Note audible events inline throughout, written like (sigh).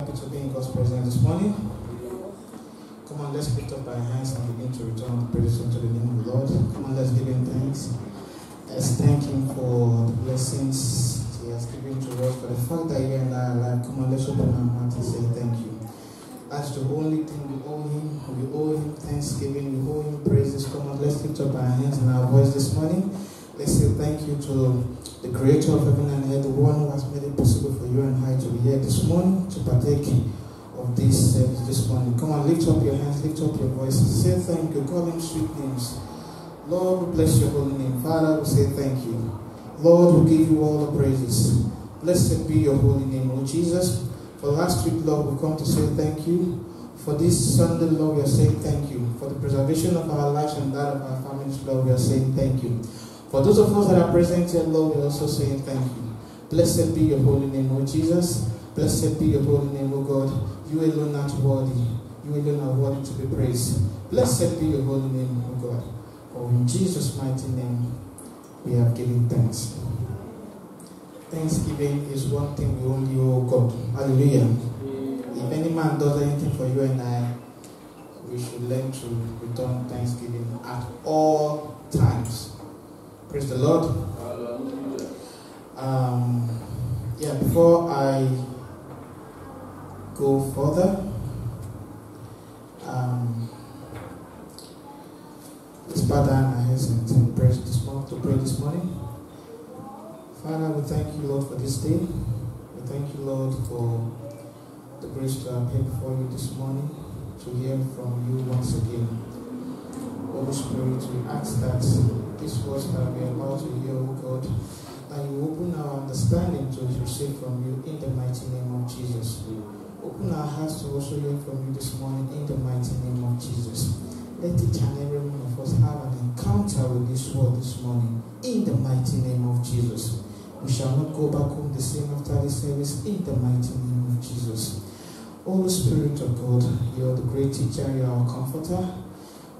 Happy to be in God's presence this morning. Come on, let's lift up our hands and begin to return the praise unto the name of the Lord. Come on, let's give him thanks. Let's thank him for the blessings he has given to us, for the fact that you and I are alive. Come on, let's open our mouth and say thank you. That's the only thing we owe him. We owe him thanksgiving. We owe him praises. Come on, let's lift up our hands and our voice this morning. Let's say thank you to the creator of heaven and earth, the one who has made it possible for you and I to be here this morning to partake of this service this morning. Come on, lift up your hands, lift up your voice, say thank you, call him sweet names. Lord, we bless your holy name. Father, we say thank you. Lord, we give you all the praises. Blessed be your holy name, Lord Jesus. For last week, Lord, we come to say thank you. For this Sunday, Lord, we are saying thank you. For the preservation of our lives and that of our families, Lord, we are saying thank you. For those of us that are present here, Lord, we also saying thank you. Blessed be your holy name, O Jesus. Blessed be your holy name, O God. You alone are worthy. You alone are worthy to be praised. Blessed be your holy name, O God. For in Jesus' mighty name we have given thanks. Thanksgiving is one thing we only owe God. Hallelujah. If any man does anything for you and I, we should learn to return thanksgiving at all times. Praise the Lord. Um, yeah, before I go further, um, bow down our heads and take this morning, to pray this morning. Father, we thank you, Lord, for this day. We thank you, Lord, for the grace to appear before you this morning to hear from you once again. Holy Spirit, we ask that these words that we are about to hear, O God, that you open our understanding to receive from you in the mighty name of Jesus. Open our hearts to also hear from you this morning in the mighty name of Jesus. Let each and every one of us have an encounter with this word this morning in the mighty name of Jesus. We shall not go back home the same after this service in the mighty name of Jesus. Holy Spirit of God, you are the great teacher, you are our comforter.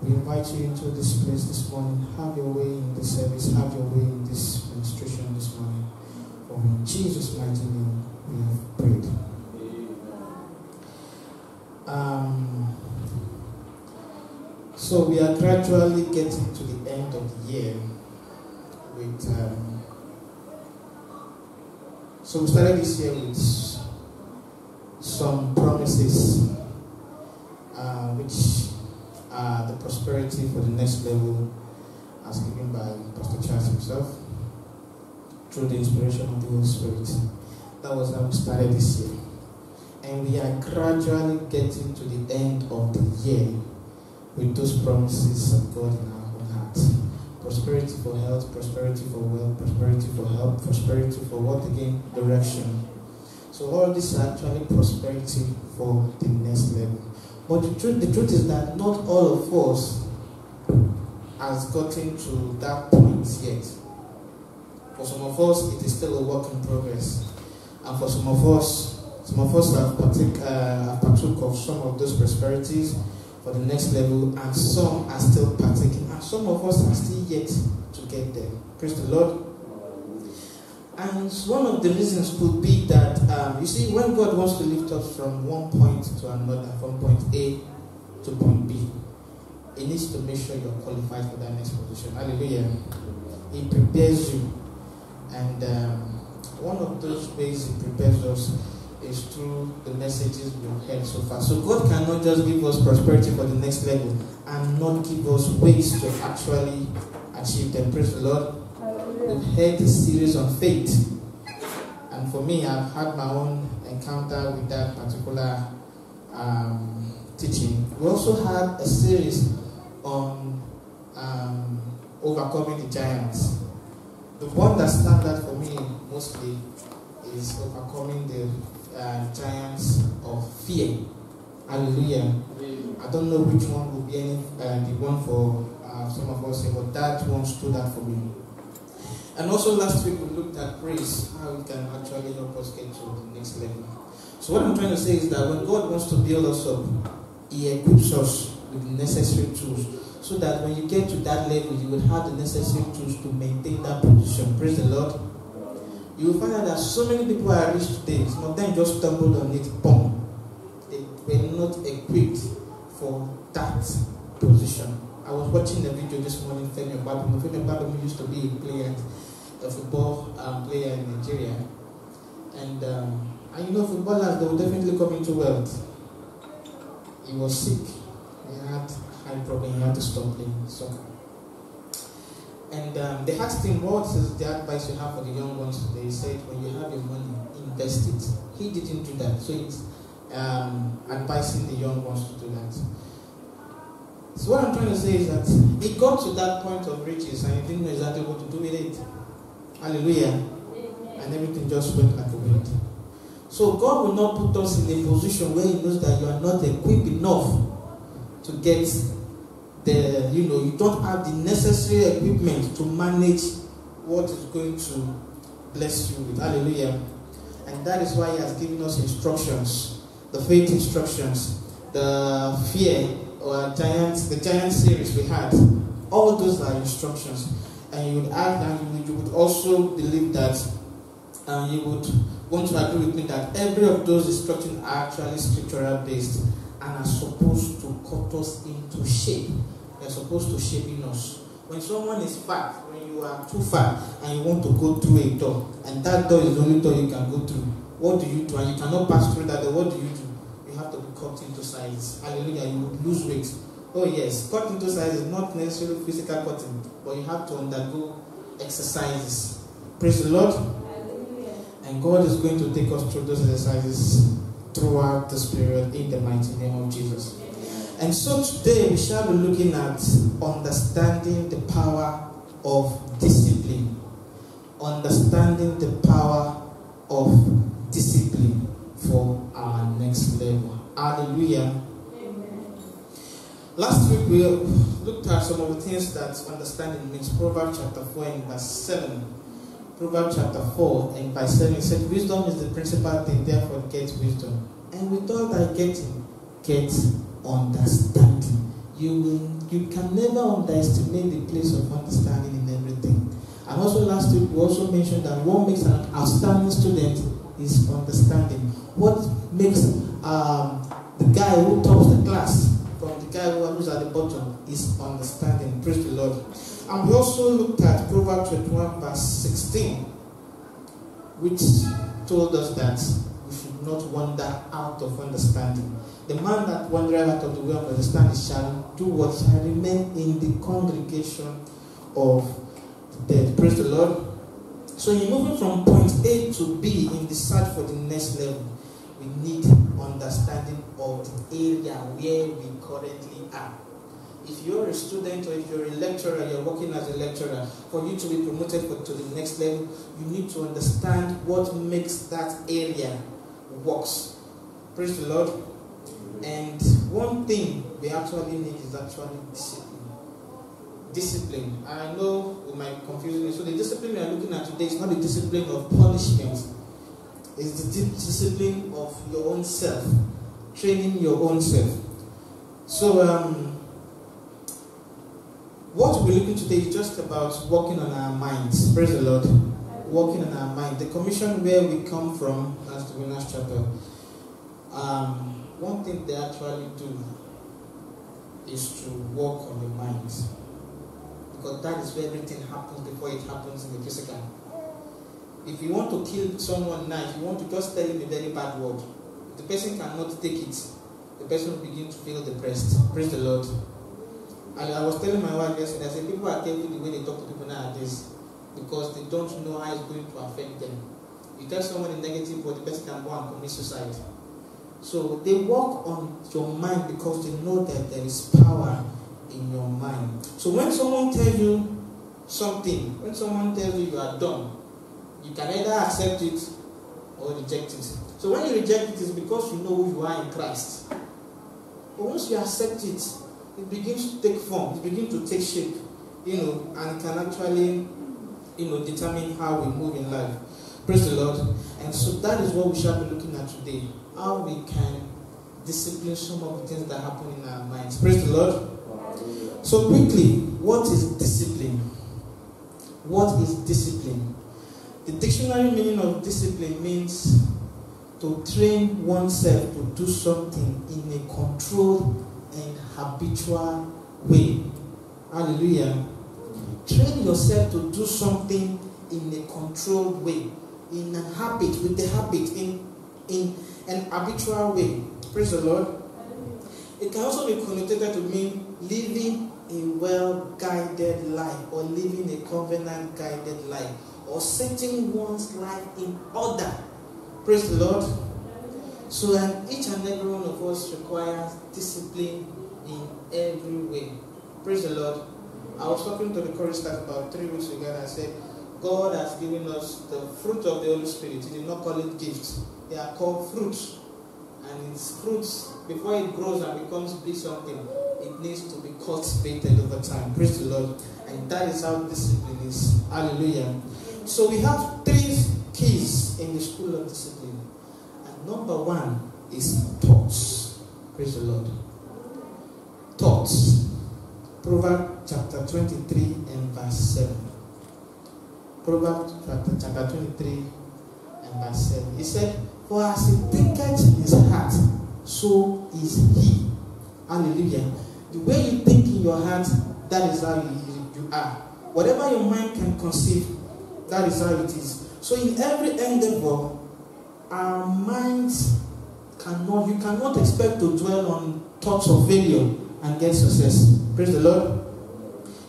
We invite you into this place this morning. Have your way in the service. Have your way in this ministration this morning. For in Jesus' mighty name we have prayed. Um, so we are gradually getting to the end of the year with. Um, so we started this year with some promises, uh, which uh, the prosperity for the next level as given by Pastor Charles himself through the inspiration of the Holy Spirit. That was how we started this year. And we are gradually getting to the end of the year with those promises of God in our own hearts. Prosperity for health, prosperity for wealth, prosperity for health, prosperity for what again? Direction. So all this is actually prosperity for the next level. But the truth, the truth is that not all of us has gotten to that point yet. For some of us, it is still a work in progress, and for some of us, some of us have partake, uh, partook of some of those prosperities for the next level, and some are still partaking, and some of us are still yet to get there. Praise the Lord. And one of the reasons could be that, um, you see, when God wants to lift us from one point to another, from point A to point B, He needs to make sure you're qualified for that next position. Hallelujah. He prepares you. And um, one of those ways He prepares us is through the messages we've heard so far. So God cannot just give us prosperity for the next level and not give us ways to actually achieve them. Praise the Lord. We've heard a series on faith. And for me, I've had my own encounter with that particular um, teaching. We also had a series on um, overcoming the giants. The one that stands out for me mostly is overcoming the uh, giants of fear. Hallelujah. I don't know which one will be any, uh, the one for uh, some of us but that one stood out for me. And also last week we looked at praise, how it can actually help us get to the next level. So what I'm trying to say is that when God wants to build us up, He equips us with necessary tools so that when you get to that level, you will have the necessary tools to maintain that position. Praise the Lord. You will find out that so many people are rich today, some of them just stumbled on it, boom. They were not equipped for that position. I was watching a video this morning, Femi Opabunmi. Femi Opabunmi used to be a player a football um, player in Nigeria. And, um, and you know, footballers, they will definitely come into wealth. He was sick. He had high problem. He had to stop playing soccer. And um, they asked him, what is the advice you have for the young ones? He said, when you have your money, invest it. He didn't do that. So it's um, advising the young ones to do that. So what I'm trying to say is that he got to that point of riches and he didn't know exactly what to do with it. Hallelujah. And everything just went like a wind. So God will not put us in a position where He knows that you are not equipped enough to get the, you know, you don't have the necessary equipment to manage what is going to bless you with. Hallelujah. And that is why He has given us instructions, the faith instructions, the fear or giants, the giant series we had, all those are instructions. And you would add, and you would, you would also believe that, and you would want to agree with me that every of those instructions are actually scriptural based and are supposed to cut us into shape. They're supposed to shape in us. When someone is fat, when you are too fat and you want to go through a door, and that door is the only door you can go through, what do you do? And you cannot pass through that door, what do you do? You have to be cut into size. Hallelujah. You would lose weight. Oh, yes. Cut into size is not necessarily physical cutting, but you have to undergo exercises. Praise the Lord. And God is going to take us through those exercises throughout this period in the mighty name of Jesus. And so today we shall be looking at understanding the power of discipline. Understanding the power of discipline for our next level. Hallelujah. Last week we looked at some of the things that understanding means. Proverbs chapter 4 and verse 7. Proverbs chapter 4 and verse 7 said, Wisdom is the principal thing, therefore get wisdom. And with all that getting, get understanding. You will, you can never underestimate the place of understanding in everything. And also last week we also mentioned that what makes an outstanding student is understanding. What makes um, the guy who tops the class guy who's at the bottom is understanding. Praise the Lord. And we also looked at Proverbs 21, verse 16, which told us that we should not wander out of understanding. The man that wandereth out of the way of understanding shall do what shall remain in the congregation of the dead. Praise the Lord. So you're moving from point A to B in the search for the next level. We need understanding of the area where we currently are. If you're a student or if you're a lecturer, you're working as a lecturer, for you to be promoted to the next level, you need to understand what makes that area works. Praise the Lord. And one thing we actually need is actually discipline discipline. I know we might confuse me. So the discipline we are looking at today is not the discipline of punishment. It's the discipline of your own self, training your own self. So um, what we're looking today is just about working on our minds. Praise the Lord. Working on our mind. The commission where we come from, as the Winners Chapel, um, one thing they actually do is to work on the minds. Because that is where everything happens before it happens in the physical. If you want to kill someone now, if you want to just tell him a very bad word, the person cannot take it. The person will begin to feel depressed. Praise the Lord. And I was telling my wife yesterday, I said, people are careful the way they talk to people nowadays because they don't know how it's going to affect them. You tell someone a negative word, the person can go and commit suicide. So they work on your mind because they know that there is power in your mind. So when someone tells you something, when someone tells you you are dumb, you can either accept it or reject it. So when you reject it, it's because you know who you are in Christ. But once you accept it, it begins to take form, it begins to take shape, you know, and can actually, you know, determine how we move in life. Praise the Lord. And so that is what we shall be looking at today. How we can discipline some of the things that happen in our minds. Praise the Lord. So, quickly, what is discipline? What is discipline? The dictionary meaning of discipline means to train oneself to do something in a controlled and habitual way. Hallelujah. Train yourself to do something in a controlled way, in a habit, with the habit, in, in an habitual way. Praise the Lord. It can also be connotated to mean living a well guided life or living a covenant guided life or setting one's life in order. Praise the Lord. So, and each and every one of us requires discipline in every way. Praise the Lord. I was talking to the chorus staff about three weeks ago and I said, God has given us the fruit of the Holy Spirit. He did not call it gifts. They are called fruits. And it's fruits, before it grows and becomes big something, it needs to be cultivated over time. Praise the Lord. And that is how discipline is. Hallelujah. So we have three keys in the school of discipline. And number one is thoughts. Praise the Lord. Thoughts. Proverbs chapter 23 and verse 7. Proverbs chapter, chapter 23 and verse 7. He said, For as he thinketh in his heart, so is he. Hallelujah. The way you think in your heart, that is how you, you are. Whatever your mind can conceive, that is how it is. So in every endeavor, our minds cannot, you cannot expect to dwell on thoughts of failure and get success. Praise the Lord.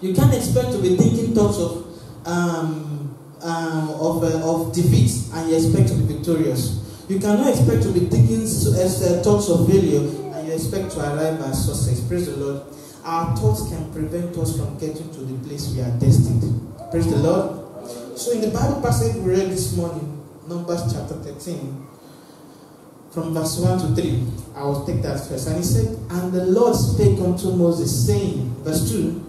You can't expect to be thinking thoughts of um, um, of, uh, of defeat and you expect to be victorious. You cannot expect to be thinking uh, thoughts of failure and you expect to arrive at success. Praise the Lord. Our thoughts can prevent us from getting to the place we are destined. Praise the Lord. So in the Bible passage we read this morning, Numbers chapter 13, from verse 1 to 3. I will take that first. And he said, And the Lord spake unto Moses, saying, verse 2,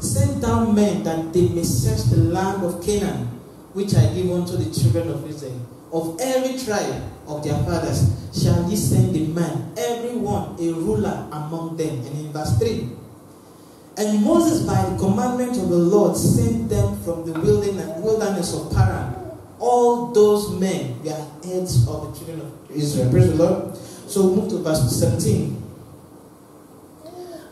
Send down men that they may search the land of Canaan, which I give unto the children of Israel. Of every tribe of their fathers shall ye send a man, every one a ruler among them. And in verse 3, and Moses, by the commandment of the Lord, sent them from the wilderness of Paran. All those men were heads of the children of Israel. Praise the Lord. So move to verse 17.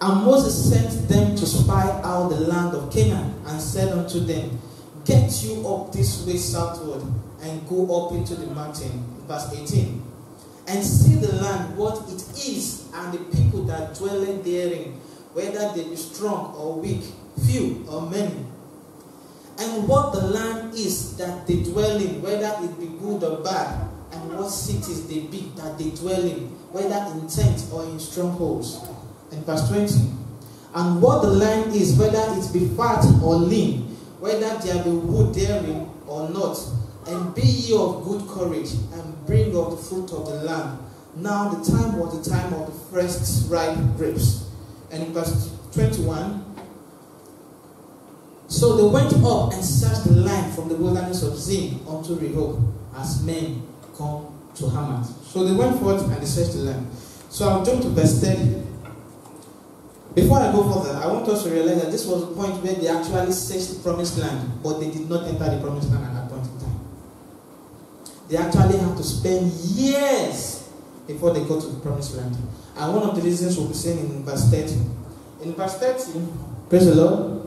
And Moses sent them to spy out the land of Canaan and said unto them, Get you up this way southward and go up into the mountain. Verse 18. And see the land, what it is, and the people that dwell therein, whether they be strong or weak, few or many. And what the land is that they dwell in, whether it be good or bad, and what cities they be that they dwell in, whether in tents or in strongholds. And verse 20. And what the land is, whether it be fat or lean, whether there be wood therein or not. And be ye of good courage, and bring of the fruit of the land. Now the time was the time of the first ripe grapes. And in verse 21, so they went up and searched the land from the wilderness of Zin unto Rehob, as men come to Hamath. So they went forth and they searched the land. So I'll jump to verse 30. Before I go further, I want us to realize that this was the point where they actually searched the promised land, but they did not enter the promised land at that point in time. They actually had to spend years before they got to the promised land. And one of the reasons we'll be saying in verse 30. In verse 30, praise the Lord.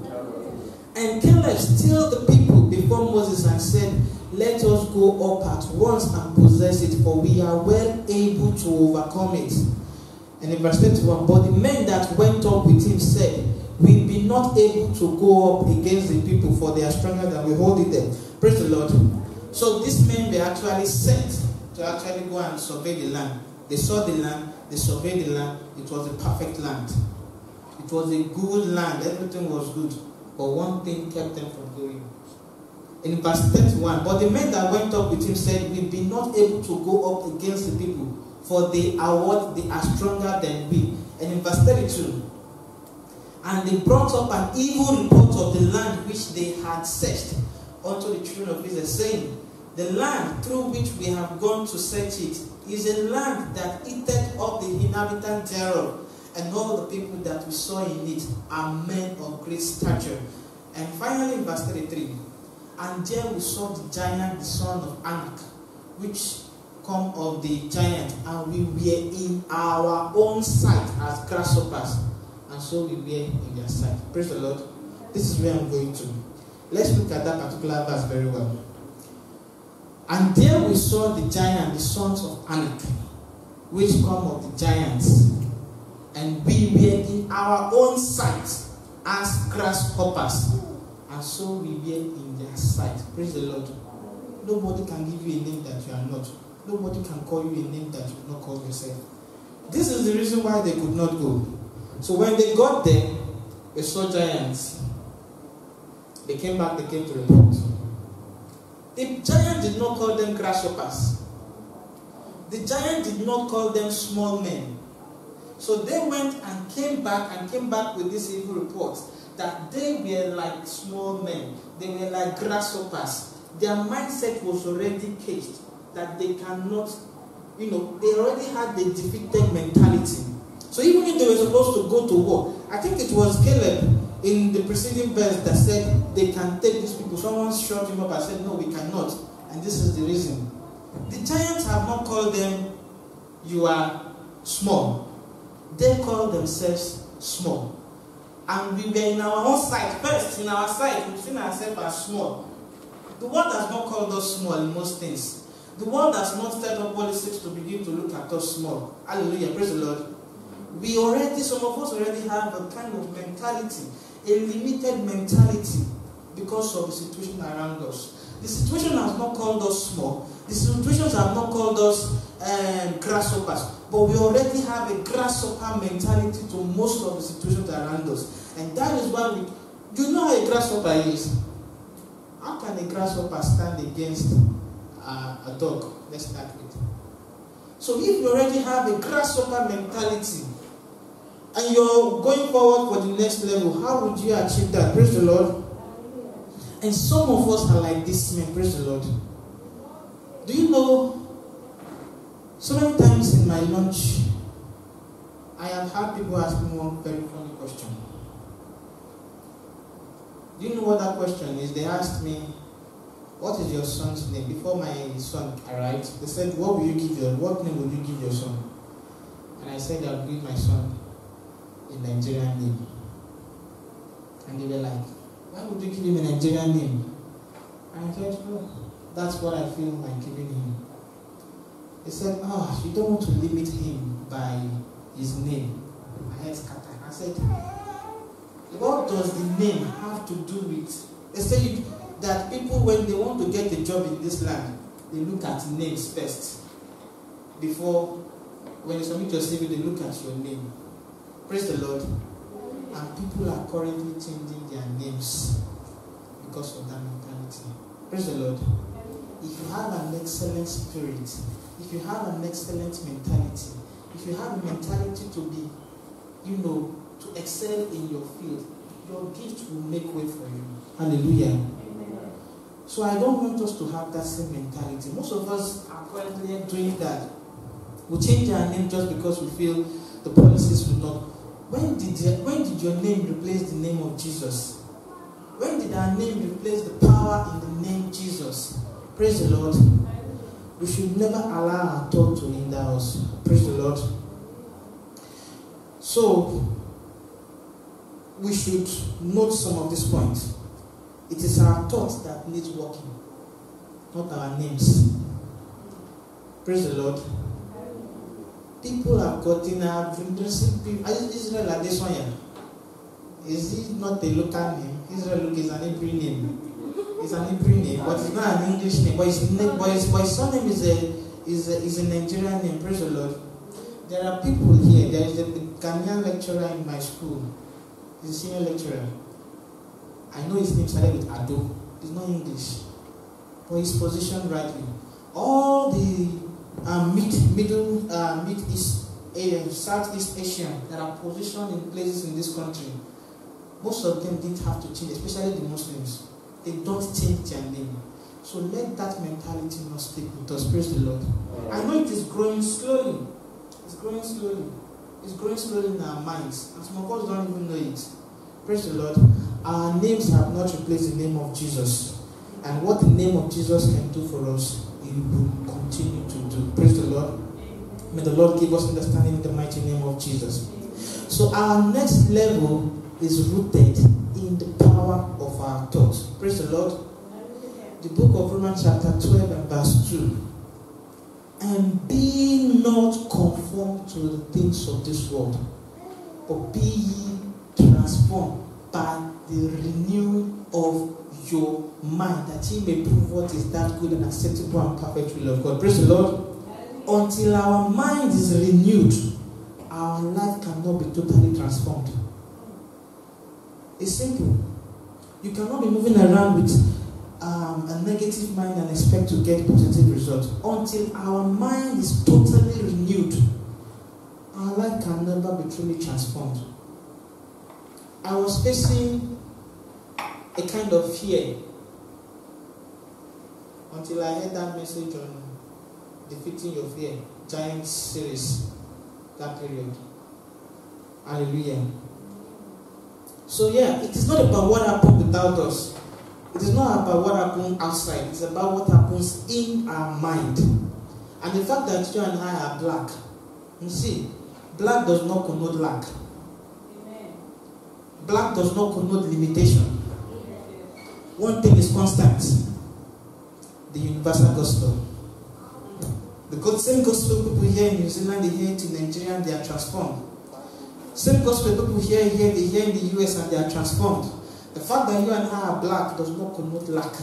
And Caleb stilled the people before Moses and said, Let us go up at once and possess it, for we are well able to overcome it. And in verse 21, but the men that went up with him said, We be not able to go up against the people, for they are stronger than we hold it them. Praise the Lord. So these men were actually sent to actually go and survey the land. They saw the land, they surveyed the land, it was a perfect land. It was a good land, everything was good. But one thing kept them from going. In verse 31, but the men that went up with him said, We be not able to go up against the people for they are what they are stronger than we. And in verse 32, and they brought up an evil report of the land which they had searched unto the children of Israel, saying, The land through which we have gone to search it is a land that eateth up the inhabitant thereof, and all the people that we saw in it are men of great stature. And finally, in verse 33, and there we saw the giant, the son of Anak, which come of the giant, and we were in our own sight as grasshoppers. and so we were in their sight. Praise the Lord. This is where I'm going to. Let's look at that particular verse very well. And there we saw the giant, the sons of Anak, which come of the giants. And we were in our own sight as grasshoppers. And so we were in their sight. Praise the Lord. Nobody can give you a name that you are not. Nobody can call you a name that you not call yourself. This is the reason why they could not go. So when they got there, they saw giants. They came back, they came to report. The giant did not call them grasshoppers. The giant did not call them small men. So they went and came back and came back with this evil report that they were like small men. They were like grasshoppers. Their mindset was already caged that they cannot, you know, they already had the defeated mentality. So even if they were supposed to go to war, I think it was Caleb in the preceding verse that said they can take these people. Someone shot him up and said, No, we cannot. And this is the reason. The giants have not called them, You are small. They call themselves small. And we were in our own sight. First, in our sight, we've seen ourselves as small. The world has not called us small in most things. The world has not set up policies to begin to look at us small. Hallelujah. Praise the Lord. We already, some of us already have a kind of mentality a limited mentality because of the situation around us. The situation has not called us small. The situations have not called us um, grasshoppers. But we already have a grasshopper mentality to most of the situations around us. And that is why we. You know how a grasshopper is? How can a grasshopper stand against uh, a dog? Let's start with. So if you already have a grasshopper mentality, and you're going forward for the next level, how would you achieve that? Praise the Lord. And some of us are like this man, praise the Lord. Do you know? So many times in my lunch, I have had people ask me one very funny question. Do you know what that question is? They asked me, What is your son's name? Before my son arrived, they said, What will you give your what name will you give your son? And I said I'll give my son a Nigerian name. And they were like, why would you give him a Nigerian name? And I said, oh, that's what I feel like giving him. They said, oh, you don't want to limit him by his name. I had scattered. I said, what does the name have to do with? They say that people, when they want to get a job in this land, they look at names first. Before, when you submit your CV, they look at your name. Praise the Lord. And people are currently changing their names because of that mentality. Praise the Lord. If you have an excellent spirit, if you have an excellent mentality, if you have a mentality to be, you know, to excel in your field, your gift will make way for you. Hallelujah. Amen. So I don't want us to have that same mentality. Most of us are currently doing that. We change our name just because we feel the policies will not when did, you, when did your name replace the name of Jesus? When did our name replace the power in the name Jesus? Praise the Lord. We should never allow our thought to hinder us. Praise the Lord. So, we should note some of these points. It is our thoughts that need working, not our names. Praise the Lord people have gotten have interesting people. Israel Adesanya. Is he not a local name? Israel is an Hebrew name. It's an Hebrew name, but it's not an English name. But his, but his, but his surname is a, is, a, is a Nigerian name. Praise the Lord. There are people here. There is a Ghanaian lecturer in my school. He's a senior lecturer. I know his name started with Ado. It's not English. But he's positioned rightly. All the um, mid, middle, uh, mid east, uh, Southeast Asian that are positioned in places in this country, most of them didn't have to change, especially the Muslims. They don't change their name. So let that mentality not stick with us. Praise the Lord. I know it is growing slowly. It's growing slowly. It's growing slowly in our minds. And some of us don't even know it. Praise the Lord. Our names have not replaced the name of Jesus. And what the name of Jesus can do for us, it will continue Praise the Lord. May the Lord give us understanding in the mighty name of Jesus. So our next level is rooted in the power of our thoughts. Praise the Lord. The book of Romans, chapter 12 and verse 2. And be not conformed to the things of this world, but be ye transformed by the renewing of your mind, that ye may prove what is that good and acceptable and perfect will of God. Praise the Lord. Until our mind is renewed, our life cannot be totally transformed. It's simple. You cannot be moving around with um, a negative mind and expect to get positive results. Until our mind is totally renewed, our life can never be truly transformed. I was facing a kind of fear until I heard that message on defeating your fear, giant series, that period. Hallelujah. So, yeah, it is not about what happened without us. It is not about what happens outside. It's about what happens in our mind. And the fact that you and I are black, you see, black does not connote lack. Black does not connote limitation. One thing is constant the universal gospel. The same gospel people here in New Zealand, they hear it in Nigeria they are transformed. Same gospel people here, here, they hear in the US and they are transformed. The fact that you and I are black does not connote lack.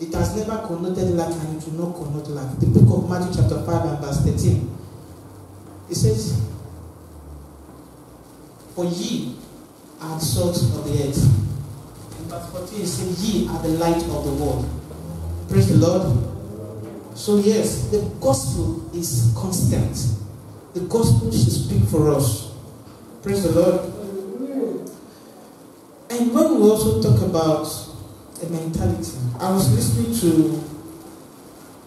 It has never connoted lack and it will not connote lack. The book of Matthew, chapter 5 and verse 13. It says, For ye are the salt of the earth. In verse 14, it says, Ye are the light of the world. Praise the Lord. So, yes, the gospel is constant. The gospel should speak for us. Praise the Lord. And when we also talk about a mentality, I was listening to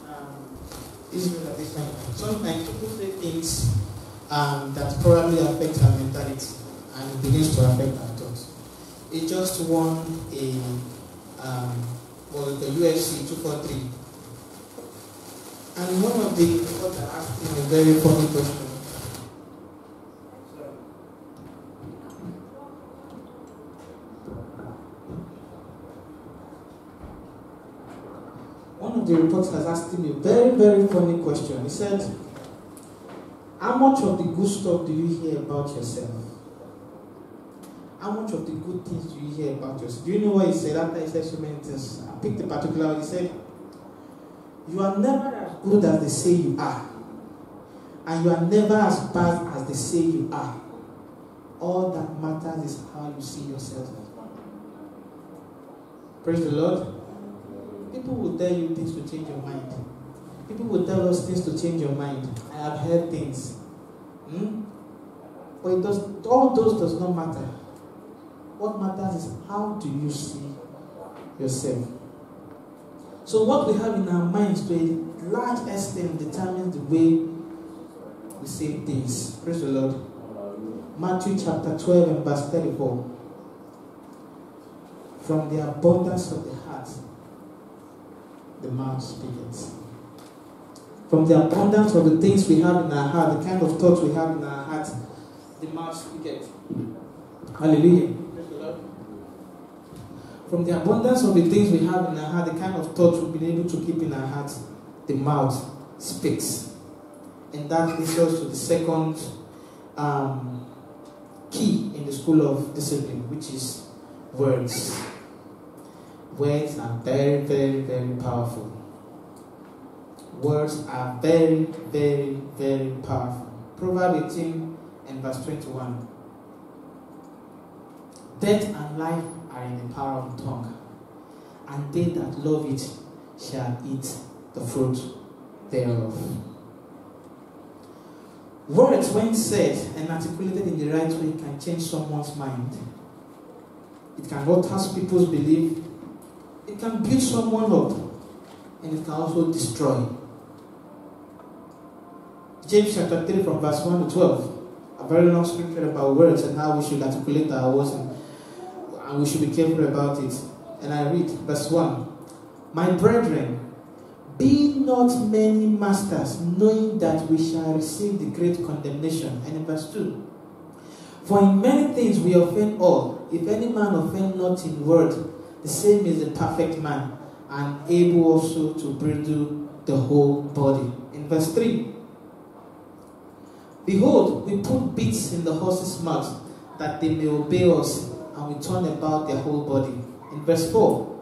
um, Israel Adesanya. Sometimes people say things um, that probably affect our mentality and it begins to affect our thoughts. It just won a um, well, the UFC 243 and one of the reporters asked him a very funny question. One of the reporters asked him a very, very funny question. He said, How much of the good stuff do you hear about yourself? How much of the good things do you hear about yourself? Do you know what he said after he said so many things? I picked a particular one. He said, You are never as good as they say you are. And you are never as bad as they say you are. All that matters is how you see yourself. Praise the Lord. People will tell you things to change your mind. People will tell us things to change your mind. I have heard things. Hmm? But it does, all those does not matter. What matters is how do you see yourself? So, what we have in our minds to a large extent determines the way we say things. Praise the Lord. Matthew chapter 12 and verse 34. From the abundance of the heart, the mouth speaks. From the abundance of the things we have in our heart, the kind of thoughts we have in our heart, the mouth speaks. Hallelujah from the abundance of the things we have in our heart, the kind of thoughts we've been able to keep in our heart, the mouth speaks. And that leads us to the second um, key in the school of discipline, which is words. Words are very, very, very powerful. Words are very, very, very powerful. Proverbs 18 and verse 21. Death and life are in the power of the tongue, and they that love it shall eat the fruit thereof. Words, when said and articulated in the right way, can change someone's mind. It can alter people's belief. It can build someone up, and it can also destroy. James chapter 3 from verse 1 to 12. A very long scripture about words and how we should articulate our words and and we should be careful about it. And I read verse 1 My brethren, be not many masters, knowing that we shall receive the great condemnation. And in verse 2, For in many things we offend all. If any man offend not in word, the same is a perfect man, and able also to bridle the whole body. In verse 3 Behold, we put bits in the horses' mouths, that they may obey us, and we turn about their whole body. In verse 4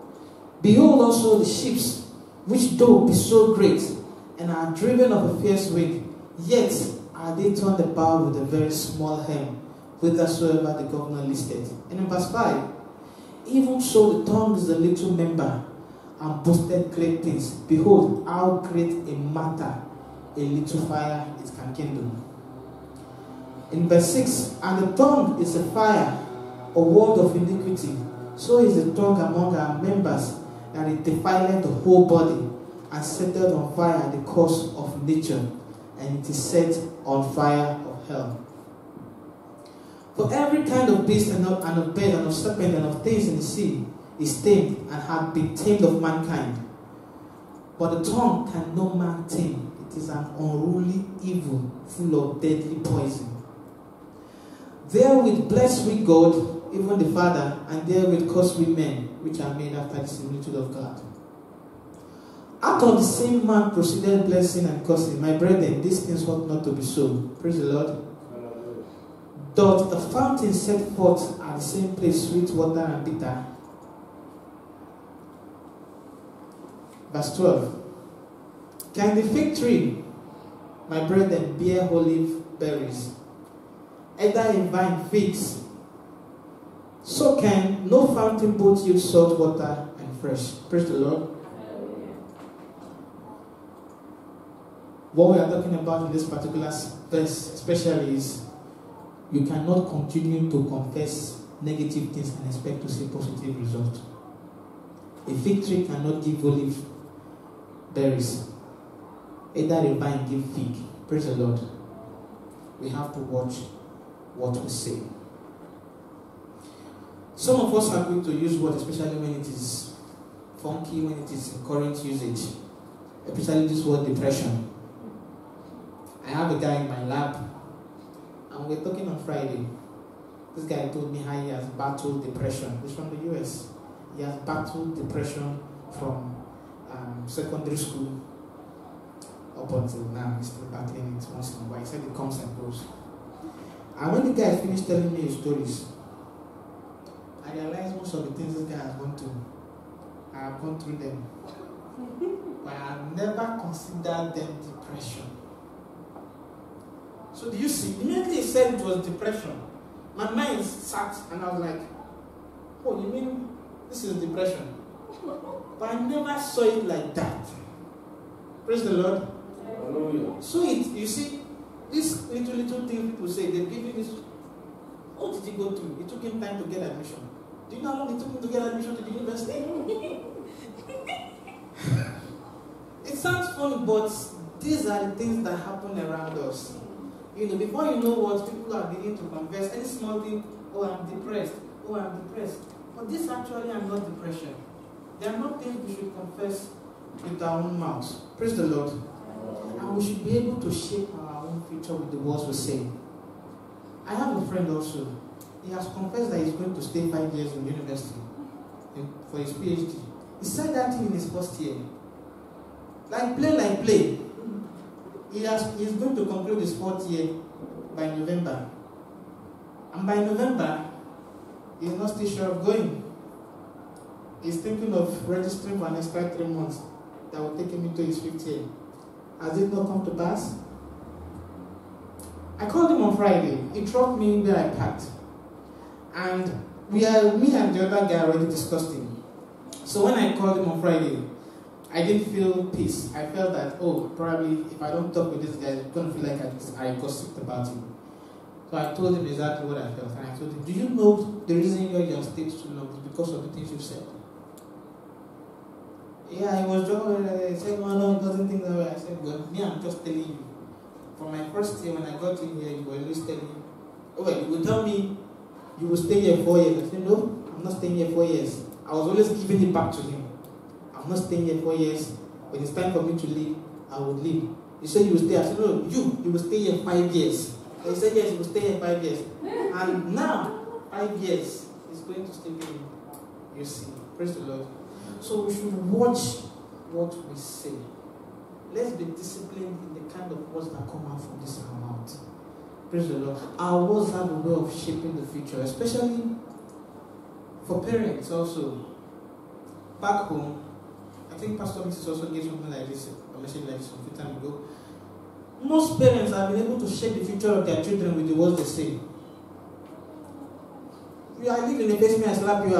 Behold also the ships, which though be so great, and are driven of a fierce wind, yet are they turned about with a very small hem, whithersoever the governor listed. And in verse 5 Even so the tongue is a little member, and boasted great things. Behold, how great a matter a little fire it can kindle. In verse 6, and the tongue is a fire, a word of iniquity. So is the tongue among our members, and it defileth the whole body, and setteth on fire the course of nature, and it is set on fire of hell. For every kind of beast and of, and of bird and of serpent and of things in the sea is tamed and hath been tamed of mankind. But the tongue can no man tame. It is an unruly evil, full of deadly poison. Therewith bless we God, even the Father, and therewith curse we men, which are made after the similitude of God. Out of the same man proceeded blessing and cursing. My brethren, these things ought not to be so. Praise the Lord. Doth the fountain set forth at the same place sweet water and bitter? Verse 12. Can the fig tree, my brethren, bear olive berries? either in vine figs. So can no fountain both yield salt water and fresh. Praise the Lord. What we are talking about in this particular verse, especially, is you cannot continue to confess negative things and expect to see positive results. A fig tree cannot give olive berries. Either a vine give fig. Praise the Lord. We have to watch what we say. Some of us are going to use word, especially when it is funky, when it is in current usage, especially this word depression. I have a guy in my lab, and we're talking on Friday. This guy told me how he has battled depression. He's from the US. He has battled depression from um, secondary school up until now. He's still battling it once in a while. He said it comes and goes. And when the guy finished telling me his stories, I realized most of the things this guy has gone through, I have gone through them. but I have never considered them depression. So do you see? Immediately he said it was depression. My mind sat and I was like, oh, you mean this is depression? But I never saw it like that. Praise the Lord. Hallelujah. So it, you see, this little, little thing people say, they give you this. What did he go through? It took him time to get admission. Do you know how long it took him to get admission to the university? (laughs) it sounds funny, but these are the things that happen around us. You know, before you know what, people are beginning to confess any small thing, oh, I'm depressed, oh, I'm depressed. But this actually are not depression. They are not things we should confess with our own mouths. Praise the Lord. And we should be able to shape our own future with the words we say. I have a friend also. He has confessed that he's going to stay five years in university for his PhD. He said that in his first year. Like play, like play. He has he's going to conclude his fourth year by November. And by November, he's not still sure of going. He's thinking of registering for an extra three months that will take him into his fifth year. Has it not come to pass? I called him on Friday. He dropped me where I parked. And we are, me and the other guy already discussed him. So when I called him on Friday, I didn't feel peace. I felt that, oh, probably if I don't talk with this guy, I'm going to feel like I, I gossiped about him. So I told him exactly what I felt. And I told him, do you know the reason you're your state too long is because of the things you've said? Yeah, he was joking. He said, no, no, he doesn't think that way. I said, well, me, I'm just telling you. From my first year when I got in here, you were always telling me, oh, well, you would tell me you will stay here four years. I said, no, I'm not staying here four years. I was always giving it back to him. I'm not staying here four years. When it's time for me to leave, I would leave. He said you will stay. I said, no, you, you will stay here five years. he said, yes, you will stay here five years. And now, five years, he's going to step in. You see. Praise the Lord. So we should watch what we say. Let's be disciplined in the kind of words that come out from this mouth. Praise the Lord. Our words have a way of shaping the future, especially for parents also. Back home, I think Pastor Mrs. also gave something like this, a message like this some few time ago. Most parents have been able to shape the future of their children with the words they say. You are living in a basement and slap you.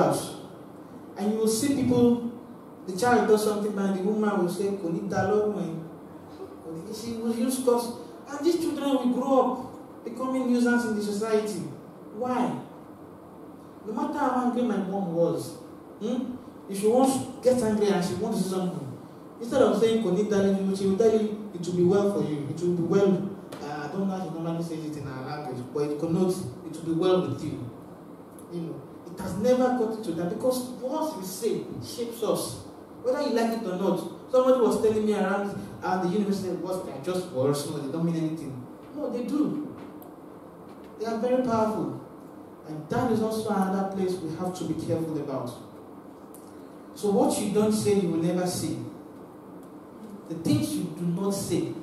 And you will see people, the child does something and the woman will say, She will use cause. And these children will grow up becoming nuisance in the society. Why? No matter how angry my mom was, hmm, if she wants to get angry and she wants to do something, instead of saying Konita, she will tell you it will be well for you. It will be well. Uh, I don't know how she normally says it in our language, but it connotes it will be well with you. You know. It has never got to that because what we say shapes us, whether you like it or not. Somebody was telling me around uh, the university was they're just words, no, they don't mean anything. No, they do. They are very powerful. And that is also another place we have to be careful about. So what you don't say, you will never see. The things you do not say,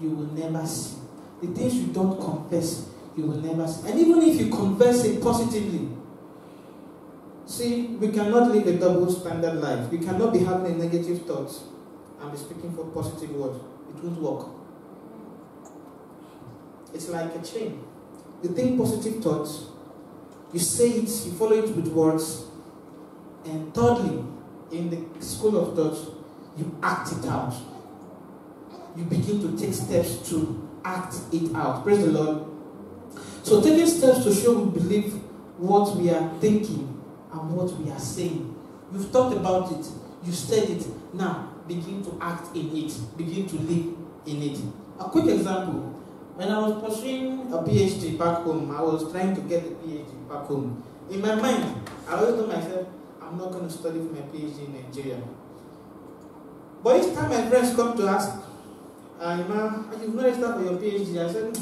you will never see. The things you don't confess, you will never see. And even if you confess it positively, See, we cannot live a double standard life. We cannot be having a negative thought and be speaking for positive words. It won't work. It's like a chain. You think positive thoughts, you say it, you follow it with words, and thirdly, in the school of thought, you act it out. You begin to take steps to act it out. Praise the Lord. So taking steps to show we believe what we are thinking and what we are saying. You've talked about it, you said it, now begin to act in it, begin to live in it. A quick example when I was pursuing a PhD back home, I was trying to get a PhD back home. In my mind, I always told myself, I'm not going to study for my PhD in Nigeria. But each time my friends come to ask, uh, Imam, you've not registered for your PhD, I said,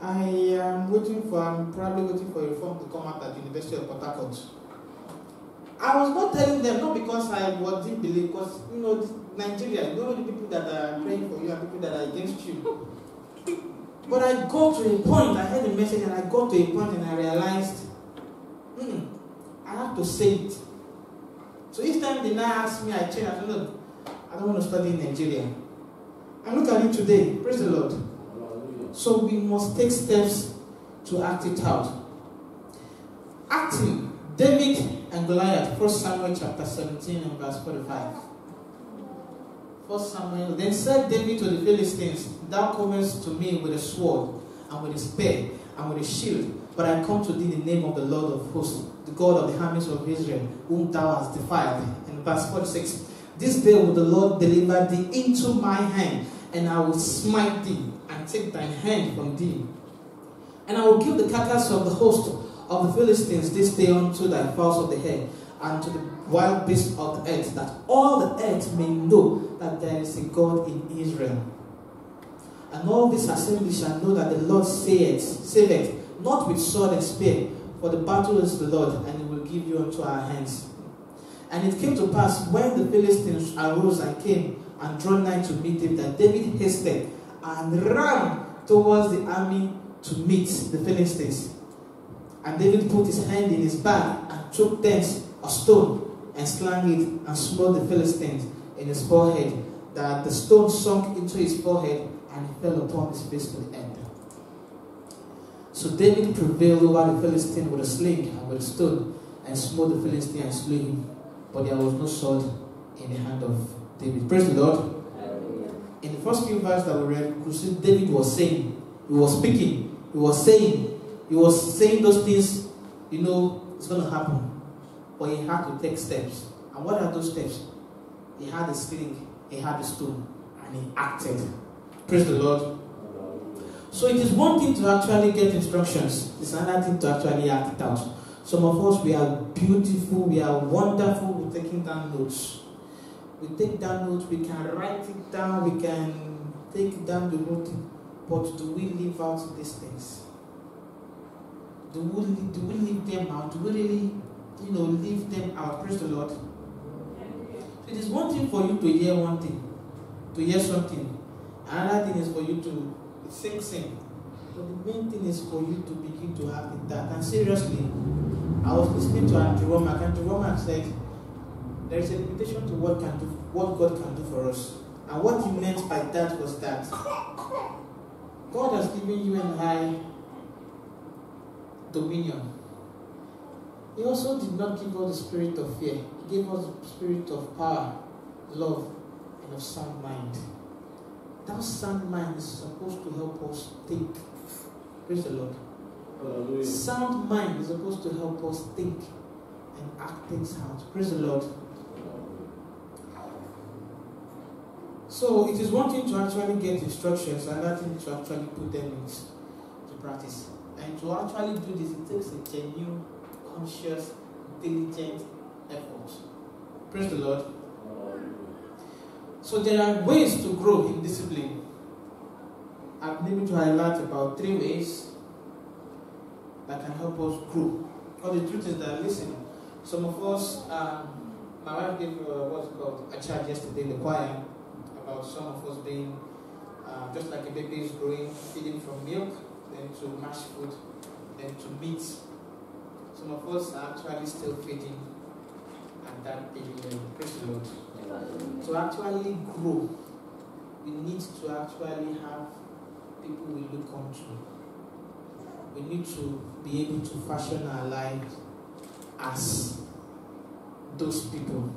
I am waiting for, I'm probably waiting for a form to come out at the University of Port Harcourt. I was not telling them, not because I was didn't believe, because, you know, Nigeria, you know the people that are praying for you and people that are against you. But I got to a point, I heard the message and I got to a point and I realized, hmm, I have to say it. So each time they now ask me, I change, I said, no, I don't want to study in Nigeria. And look at it today, praise the Lord. So we must take steps to act it out. Acting, David and Goliath, 1 Samuel chapter 17 and verse 45. 1 Samuel, then said David to the Philistines, Thou comest to me with a sword, and with a spear, and with a shield, but I come to thee in the name of the Lord of hosts, the God of the armies of Israel, whom thou hast defied. And verse 46, This day will the Lord deliver thee into my hand, and I will smite thee and take thine hand from thee. And I will give the carcass of the host of the Philistines this day unto thy fowls of the head, and to the wild beasts of the earth, that all the earth may know that there is a God in Israel. And all this assembly shall know that the Lord saith, saveth, not with sword and spear, for the battle is the Lord, and he will give you unto our hands. And it came to pass when the Philistines arose and came and drew nigh to meet him, that David hasted and ran towards the army to meet the Philistines. And David put his hand in his bag and took thence a stone and slang it and smote the Philistines in his forehead, that the stone sunk into his forehead and he fell upon his face to the end. So David prevailed over the Philistine with a sling and with a stone and smote the Philistine and slew him. But there was no sword in the hand of David. Praise the Lord in the first few verses that we read, you see David was saying, he was speaking, he was saying, he was saying those things, you know, it's going to happen. But he had to take steps. And what are those steps? He had a sling, he had a stone, and he acted. Praise the Lord. So it is one thing to actually get instructions, it's another thing to actually act it out. Some of us, we are beautiful, we are wonderful with taking down notes we take down notes, we can write it down, we can take down the note, but do we live out these things? Do we, do we leave them out? Do we really, you know, leave them out? Praise the Lord. It is one thing for you to hear one thing, to hear something. Another thing is for you to think, sing. But the main thing is for you to begin to have that. And seriously, I was listening to Andrew Wommack. Andrew Wommack said, there is a limitation to what can do, what God can do for us. And what he meant by that was that God has given you and I dominion. He also did not give us the spirit of fear. He gave us the spirit of power, love, and of sound mind. That sound mind is supposed to help us think. Praise the Lord. Hallelujah. Sound mind is supposed to help us think and act things out. Praise the Lord. So it is one thing to actually get instructions, another thing to actually put them into practice. And to actually do this, it takes a genuine, conscious, diligent effort. Praise the Lord. So there are ways to grow in discipline. I'm able to highlight about three ways that can help us grow. But the truth is that, listen, some of us, um, my wife gave uh, what's called a charge yesterday in the choir about some of us being uh, just like a baby is growing, feeding from milk, then to mashed food, then to meat. Some of us are actually still feeding at that baby level. Praise the Lord. To actually grow, we need to actually have people we look onto. We need to be able to fashion our lives as those people.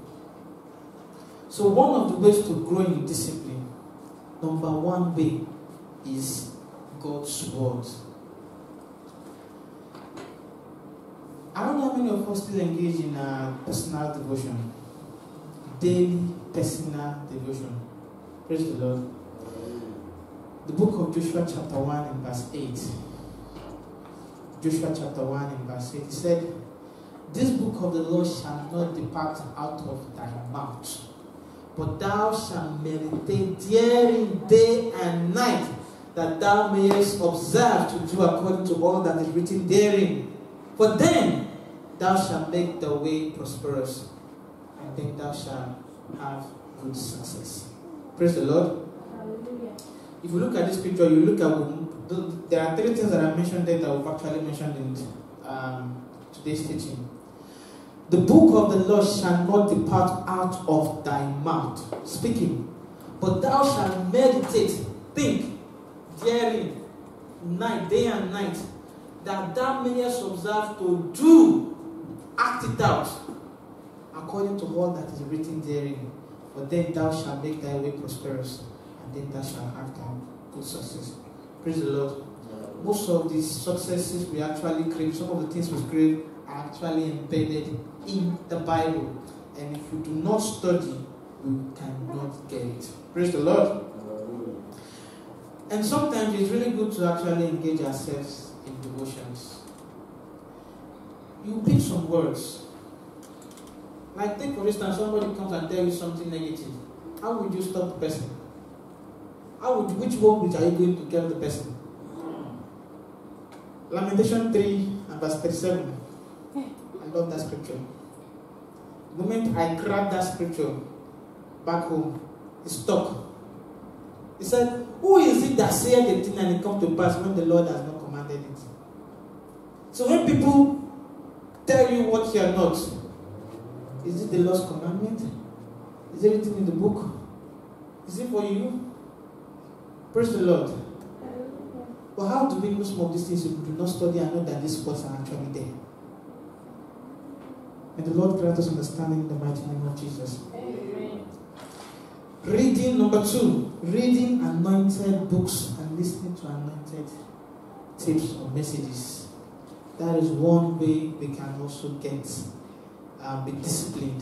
So, one of the ways to grow in discipline, number one way is God's Word. I don't know how many of us still engage in uh, personal devotion, daily personal devotion. Praise the Lord. The book of Joshua, chapter 1, and verse 8. Joshua, chapter 1, and verse 8. He said, This book of the Lord shall not depart out of thy mouth, but thou shalt meditate therein day and night, that thou mayest observe to do according to all that is written therein. For then thou shalt make the way prosperous, and then thou shalt have good success. Praise the Lord. Hallelujah. If you look at this picture, you look at there are three things that I mentioned there that we've actually mentioned in um, today's teaching. The book of the law shall not depart out of thy mouth, speaking, but thou shalt meditate, think, therein, night, day and night, that thou mayest observe to do, act it out, according to all that is written therein. For then thou shalt make thy way prosperous, and then thou shalt have thy good success. Praise the Lord. Most of these successes we actually crave, some of the things we crave are actually embedded in the Bible. And if we do not study, we cannot get it. Praise the Lord. And sometimes it's really good to actually engage ourselves in devotions. You pick some words. Like take for instance, somebody comes and tell you something negative. How would you stop the person? How would which word are you going to tell the person? Lamentation 3 and verse 37. I love that scripture. The moment I grabbed that scripture back home, it stuck. He said, Who is it that said the thing and it come to pass when the Lord has not commanded it? So when people tell you what you are not, is it the Lord's commandment? Is it written in the book? Is it for you? Praise the Lord. But how do we know some of these things if we do not study and know that these words are actually there? May the Lord grant us understanding in the mighty name of Jesus. Amen. Reading number two, reading anointed books and listening to anointed tips or messages. That is one way we can also get uh, be disciplined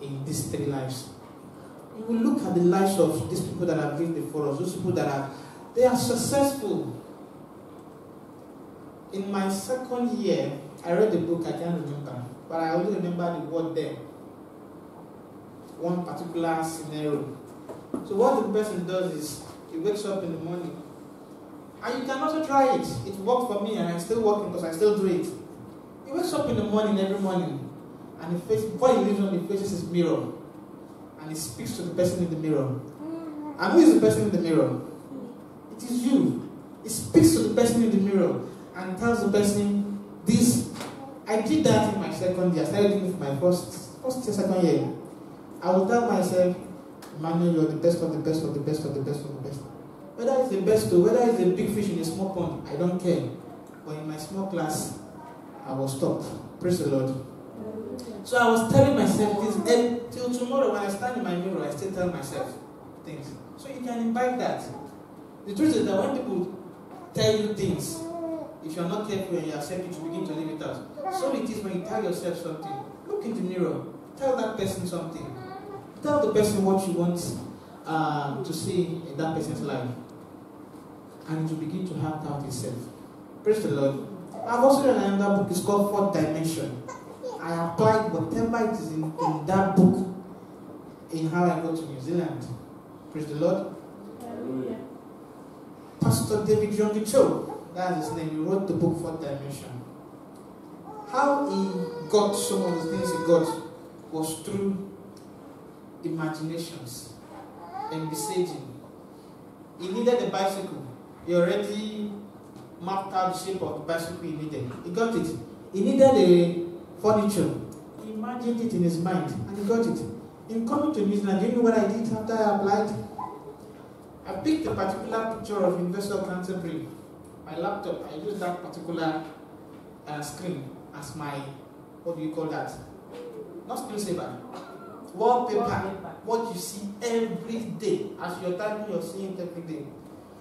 in these three lives. We will look at the lives of these people that have lived before us, those people that are they are successful. In my second year, I read the book, I can't remember, but I only remember the word there. One particular scenario. So what the person does is he wakes up in the morning, And you can also try it. It worked for me and I'm still working because I still do it. He wakes up in the morning every morning and he faces, before he leaves home, he faces his mirror and he speaks to the person in the mirror. Mm-hmm. And who is the person in the mirror? It is you. He speaks to the person in the mirror and tells the person, This, I did that in my second year. I started doing it for my first, first year, second year. I will tell myself, Emmanuel, you're the best of the best of the best of the best of the best. Whether it's the best or whether it's the big fish in a small pond, I don't care. But in my small class, I was stopped. Praise the Lord. So I was telling myself this and till tomorrow when I stand in my mirror, I still tell myself things. So you can imbibe that. The truth is that when people tell you things, if you're not careful and you accept it, you begin to live it out. So it is when you tell yourself something. Look in the mirror. Tell that person something. Tell the person what you want uh, to see in that person's life. And will begin to act out itself. Praise the Lord. I've also read another book, it's called Fourth Dimension. I applied whatever it is in, in that book in how I go to New Zealand. Praise the Lord. Hallelujah. Pastor David Yonggi Cho, that's his name, he wrote the book Fourth Dimension. How he got some of the things he got was through imaginations and besieging. He needed a bicycle. He already mapped out the shape of the bicycle he needed. He got it. He needed a furniture. He imagined it in his mind and he got it. In coming to New Zealand, do you know what I did after I applied? I picked a particular picture of Investor Canterbury. My laptop, I used that particular uh, screen as my, what do you call that? Not screensaver. Wallpaper. Wallpaper. What you see every day. As you're typing, you're seeing it every day.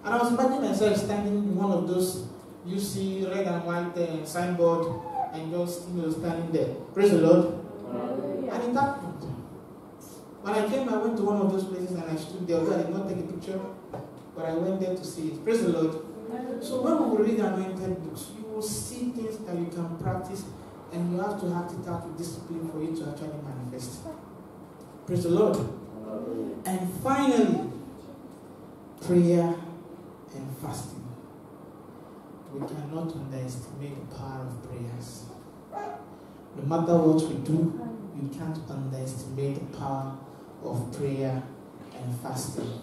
And I was imagining myself standing in one of those you see red and white uh, signboard and just you know standing there. Praise the Lord. And it happened. When I came, I went to one of those places and I stood there. I did not take a picture, but I went there to see it. Praise the Lord. So when we read anointed books, you will see things that you can practice and you have to act it out with discipline for it to actually manifest. Praise the Lord. And finally, prayer and fasting. We cannot underestimate the power of prayers. No matter what we do, you can't underestimate the power of prayer and fasting.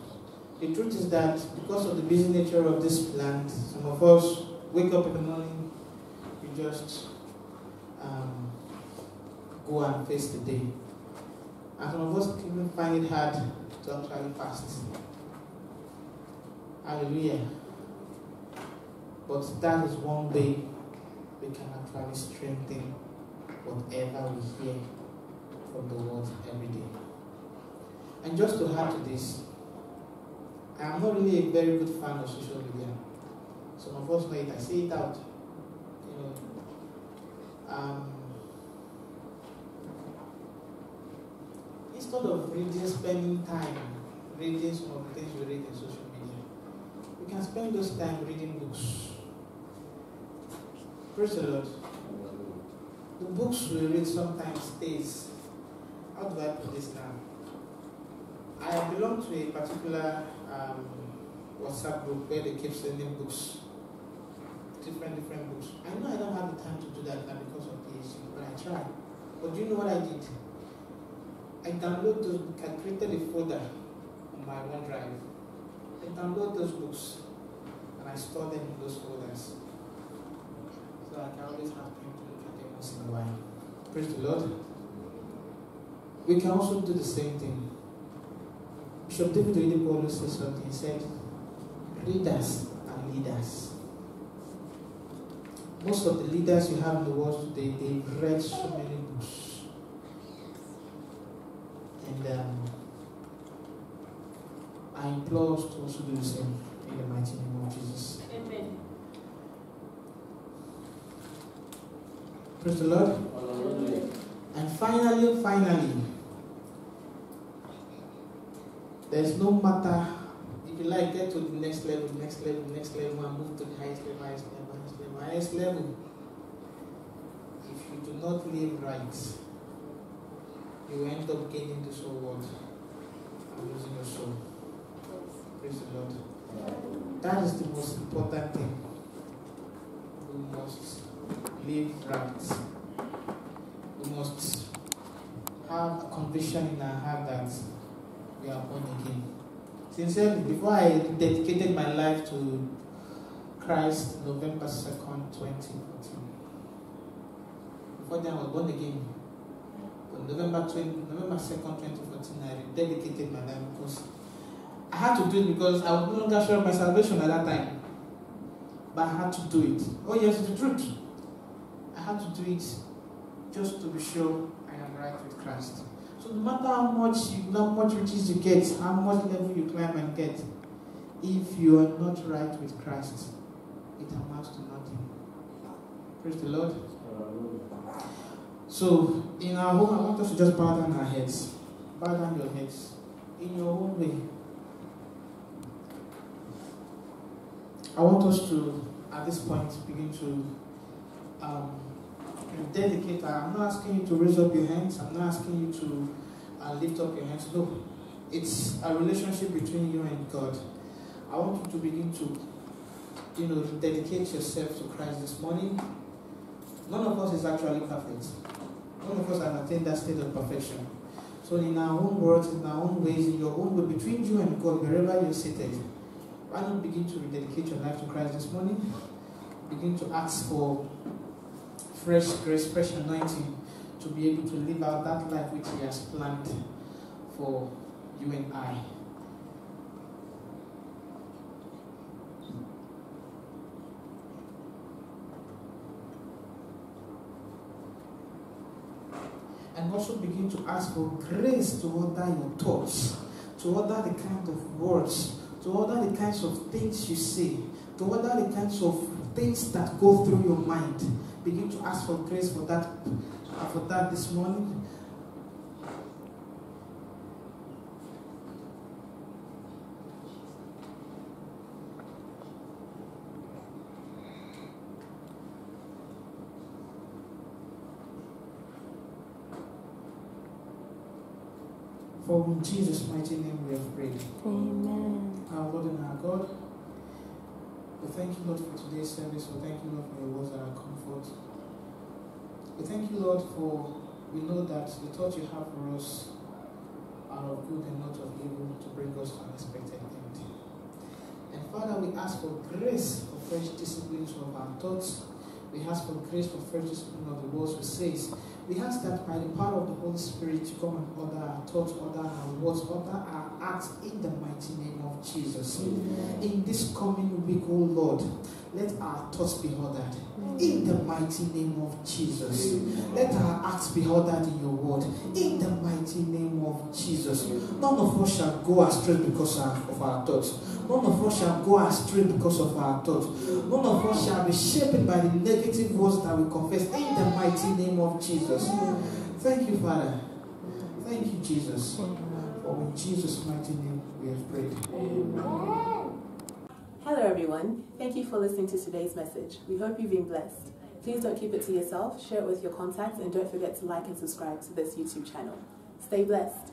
The truth is that because of the busy nature of this plant, some of us wake up in the morning, we just um, go and face the day. And some of us even find it hard to actually fast. Hallelujah. But that is one way we can actually strengthen whatever we hear from the word every day. And just to add to this, I am not really a very good fan of social media. Some of us know it, I say it out. You know, um, instead of reading, spending time reading some of the things you read in social media, you can spend those time reading books. Praise the books we read sometimes stays. How do I put this now? I belong to a particular um, WhatsApp group where they keep sending books, different different books. I know I don't have the time to do that now because of PhD, but I try. But do you know what I did? I download those books. I created a folder on my OneDrive. I download those books and I store them in those folders. So I can always have time to at once in a while. Praise the Lord. We can also do the same thing. Bishop David Oyedepo said something. He said, Readers and leaders. Most of the leaders you have in the world today, they've read so many books. And um, I implore us to also do the same in the mighty name of Jesus. Amen. Praise the Lord. And finally, finally, there's no matter if you like get to the next level, next level, next level, and move to the highest level, highest level, highest level, highest level. If you do not live right, you end up gaining this whole world and losing your soul. Praise the Lord. That is the most important thing. We must live right. We must have a conviction in our heart that we are born again. Sincerely, before I dedicated my life to Christ November 2nd, 2014, before then I was born again. On November 20, November 2nd, 2014, I dedicated my life because I had to do it because I was no longer sure of my salvation at that time. But I had to do it. Oh yes, it's the truth. Had to do it just to be sure I am right with Christ. So no matter how much you, how much riches you get, how much level you climb and get, if you are not right with Christ, it amounts to nothing. Praise the Lord. So in our home, I want us to just bow down our heads. Bow down your heads in your own way. I want us to, at this point, begin to um, dedicate. I'm not asking you to raise up your hands. I'm not asking you to uh, lift up your hands. No, it's a relationship between you and God. I want you to begin to, you know, dedicate yourself to Christ this morning. None of us is actually perfect. None of us have attained that state of perfection. So in our own words, in our own ways, in your own way, between you and God, wherever you're seated, why not begin to rededicate your life to Christ this morning? Begin to ask for fresh grace, fresh anointing to be able to live out that life which He has planned for you and I. And also begin to ask for grace to order your thoughts, to order the kind of words, to order the kinds of things you say, to order the kinds of things that go through your mind. Begin to ask for grace for that, for that this morning. For in Jesus' mighty name we have prayed. Amen. Our Lord and our God, thank you, Lord, for today's service. We thank you, Lord, for your words that are comfort. We thank you, Lord, for we know that the thoughts you have for us are of good and not of evil to bring us to an expected end. And Father, we ask for grace for fresh disciplines of our thoughts. We ask for grace for fresh discipline of the words we say. We ask that by the power of the Holy Spirit to come and order our thoughts, order our words, order our acts in the mighty name of Jesus. In this coming week, oh Lord, let our thoughts be ordered. In the mighty name of Jesus. Let our acts be ordered in your word. In the mighty name of Jesus. None of us shall go astray because of our thoughts. None of us shall go astray because of our thoughts. None of us shall be shaped by the negative words that we confess in the mighty name of Jesus. Thank you, Father. Thank you, Jesus. For in Jesus' mighty name we have prayed. Hello, everyone. Thank you for listening to today's message. We hope you've been blessed. Please don't keep it to yourself, share it with your contacts, and don't forget to like and subscribe to this YouTube channel. Stay blessed.